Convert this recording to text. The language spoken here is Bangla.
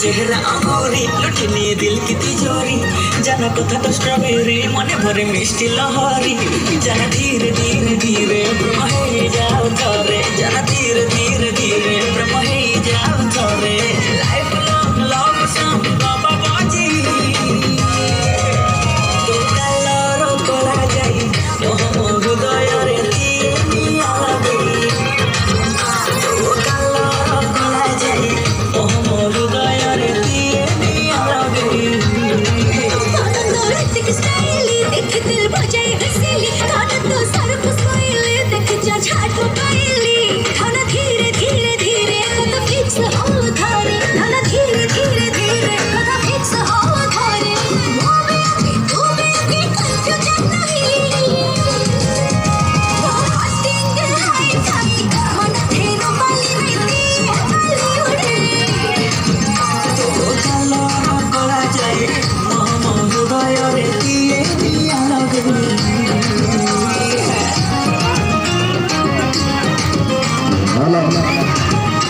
চেহারা আঙুরি লুঠে নিয়ে দিল কি তিজোরি জানা কথা তো স্ট্রবেরি মনে ভরে মিষ্টি লহরি। জানা ধীরে ধীরে ধীরে はい!